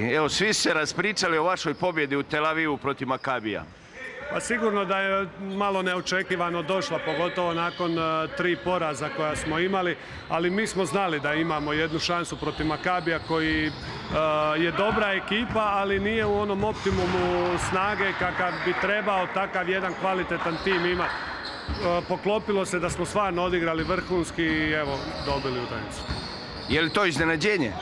Evo, svi se raspričali o vašoj pobjedi u Tel Avivu protiv Makabija. Pa sigurno da je malo neočekivano došla, pogotovo nakon e, tri poraza koja smo imali, ali mi smo znali da imamo jednu šansu protiv Makabija koji e, je dobra ekipa, ali nije u onom optimumu snage kakav bi trebao takav jedan kvalitetan tim ima. E, poklopilo se da smo stvarno odigrali vrhunski i evo dobili utakmicu. Je li to iznenađenje?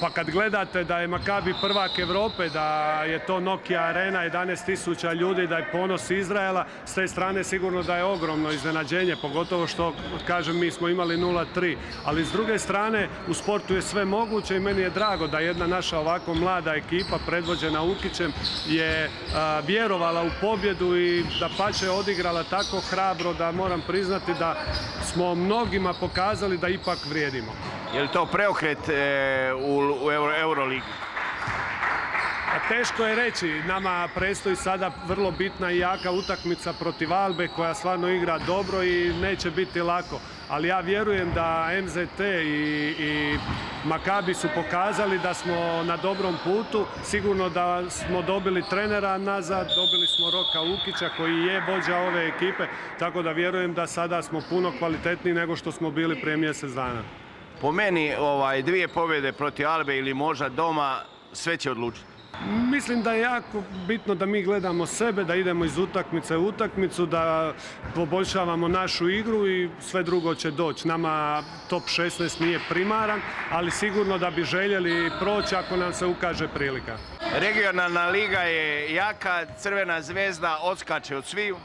Pa kad gledate da je Makabi prvak Europe, da je to Nokia arena, 11.000 ljudi, da je ponos Izraela, s te strane sigurno da je ogromno iznenađenje, pogotovo što, kažem, mi smo imali 0-3. Ali s druge strane, u sportu je sve moguće i meni je drago da jedna naša ovako mlada ekipa, predvođena Ukićem, je vjerovala u pobjedu i da pače odigrala tako hrabro da moram priznati da smo mnogima pokazali da ipak vrijedimo. Je li to preokret e, u, Euroligi? A teško je reći, nama prestoji sada vrlo bitna i jaka utakmica protiv Albe koja stvarno igra dobro i neće biti lako. Ali ja vjerujem da MZT i, i Makabi su pokazali da smo na dobrom putu. Sigurno da smo dobili trenera nazad, dobili smo Roka Ukića koji je vođa ove ekipe, tako da vjerujem da sada smo puno kvalitetniji nego što smo bili prije mjesec dana. Po meni ovaj, dvije pobjede protiv Albe ili možda doma sve će odlučiti. Mislim da je jako bitno da mi gledamo sebe, da idemo iz utakmice u utakmicu, da poboljšavamo našu igru i sve drugo će doći. Nama top 16 nije primaran, ali sigurno da bi željeli proći ako nam se ukaže prilika. Regionalna liga je jaka, Crvena zvezda odskače od sviju.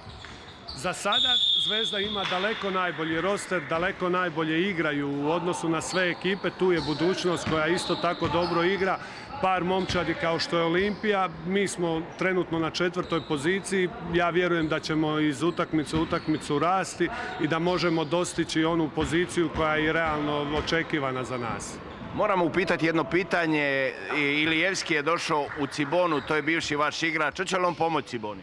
Za sada Zvezda ima daleko najbolji roster, daleko najbolje igraju u odnosu na sve ekipe. Tu je budućnost koja isto tako dobro igra. Par momčadi kao što je Olimpija. Mi smo trenutno na četvrtoj poziciji. Ja vjerujem da ćemo iz utakmice u utakmicu rasti i da možemo dostići onu poziciju koja je realno očekivana za nas. Moramo upitati jedno pitanje. Ilijevski je došao u Cibonu, to je bivši vaš igrač. Hoće li on pomoći Ciboni?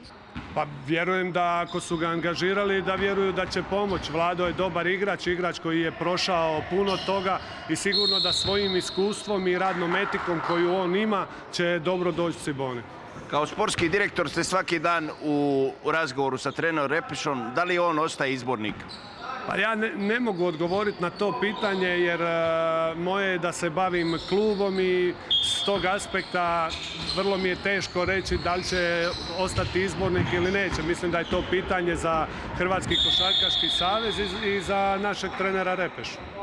Pa vjerujem da ako su ga angažirali da vjeruju da će pomoć. Vlado je dobar igrač, igrač koji je prošao puno toga i sigurno da svojim iskustvom i radnom etikom koju on ima će dobro doći Ciboni. Kao sportski direktor ste svaki dan u razgovoru sa trenerom Repišom. Da li on ostaje izbornik? Pa ja ne, mogu odgovoriti na to pitanje jer e, moje je da se bavim klubom i s tog aspekta vrlo mi je teško reći da li će ostati izbornik ili neće. Mislim da je to pitanje za Hrvatski košarkaški savez i, za našeg trenera Repeša.